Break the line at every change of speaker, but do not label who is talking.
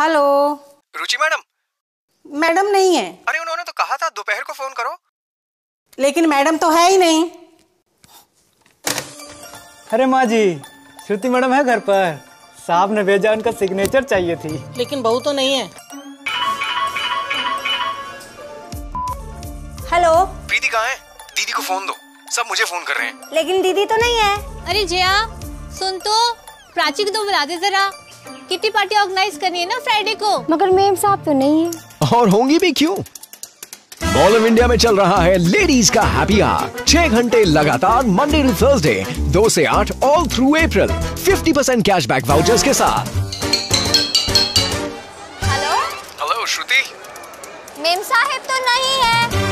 Hello.
रुचि madam?
Madam नहीं है।
अरे उन्होंने तो कहा था दोपहर को फ़ोन करो।
लेकिन मैडम तो है ही नहीं।
अरे माँ जी श्रुति मैडम है घर पर। साहब ने भेजा उनका सिग्नेचर चाहिए थी।
लेकिन बहू तो नहीं है।
हेलो।
प्रीति कहाँ है? दीदी को फ़ोन दो। सब मुझे फ़ोन कर रहे हैं।
लेकिन दीदी तो नहीं है।
अरे जया सुन तो। प्राची को तो बुला दे जरा। किटी पार्टी ऑर्गेनाइज करनी है ना फ्राइडे को?
मगर मेम साहब तो नहीं है।
और होंगी भी क्यों? ऑल ऑफ़ इंडिया में चल रहा है लेडीज़ का हैप्पी आवर छह घंटे लगातार मंडे टू थर्सडे दो से आठ all through April 50% percent cashback vouchers के साथ।
हेलो
हेलो श्रुति
मेम साहब तो नहीं है।